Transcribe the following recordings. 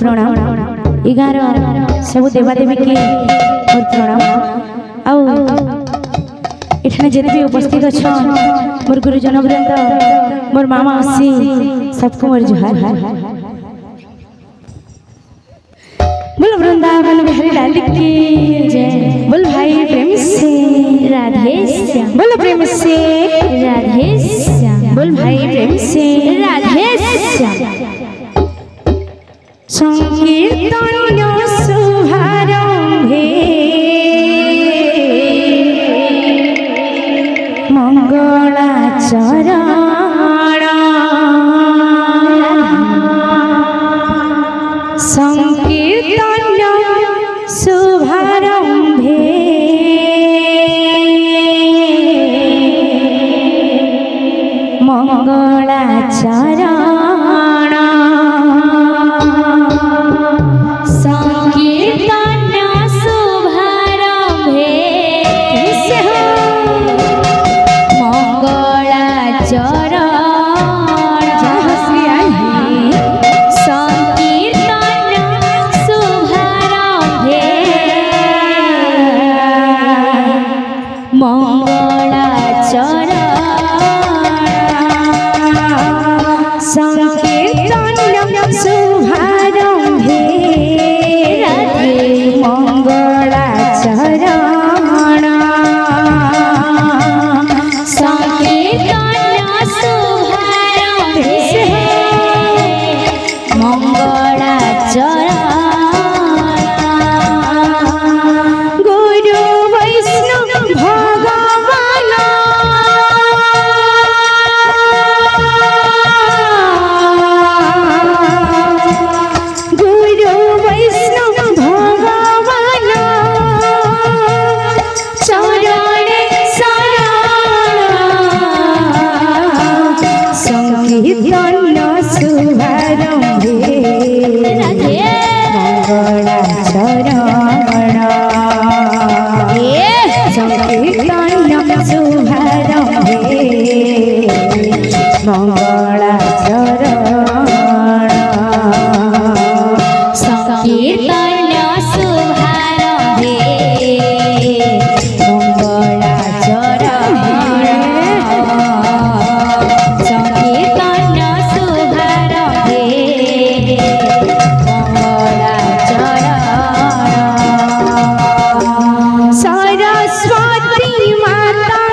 प्रणाम ए गाँव देवादेवी के मोर प्रणाम आउ एठने भी उपस्थित अच्छा मोर गुरुजन वृंद मोर मामा आसी सबको मोर जुहार बोल वृंदावन बिहारी लाल की जय बोल भाई प्रेम से राधे श्याम बोल प्रेम से राधे श्याम बोल भाई प्रेम से राधे श्याम সংকীর্তন শুভারম্ভে মঙ্গলাচরণ সংকীর্তন শুভারম্ভে মঙ্গলাচরণ মঙ্গলাচরণ Sarabana. Yeah. মোতি মাতা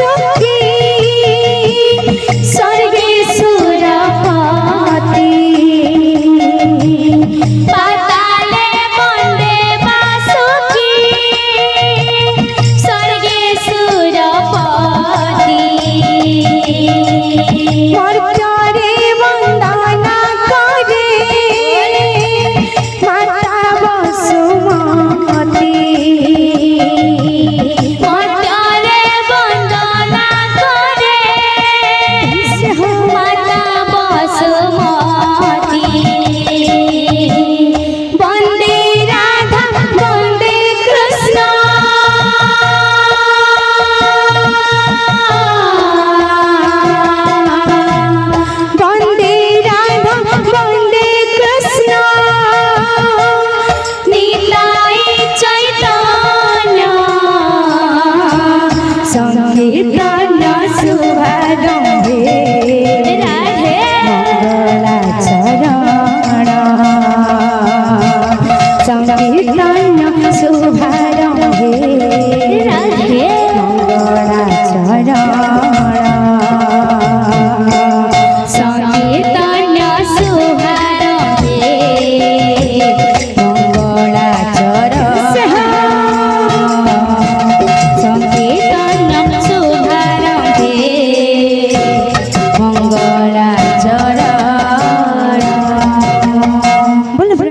show